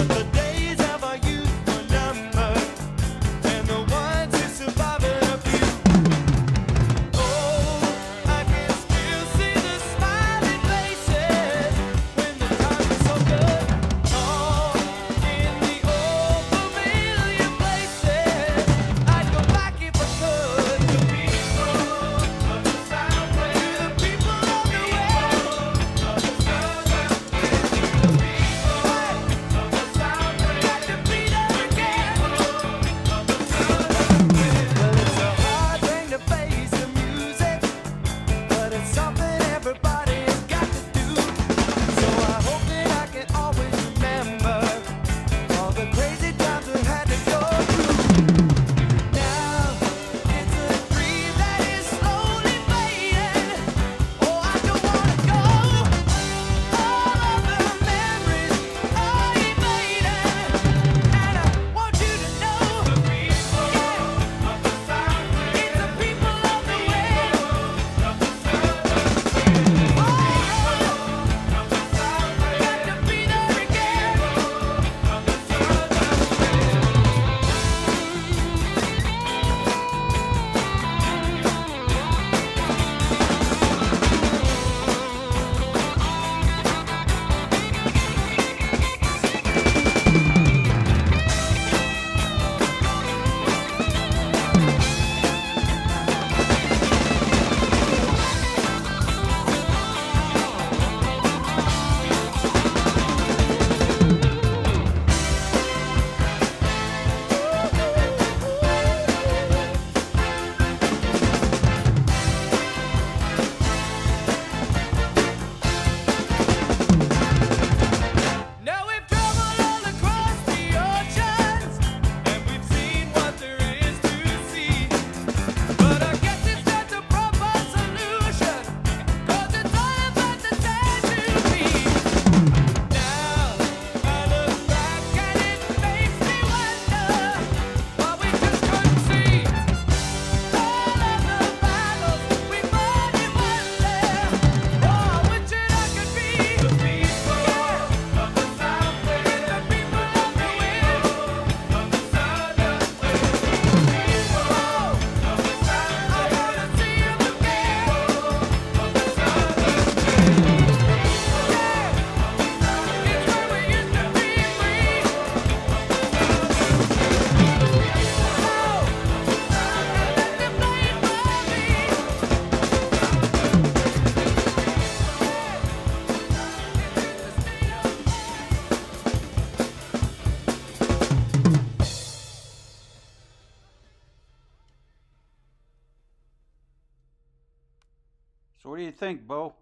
But the So what do you think, Bo?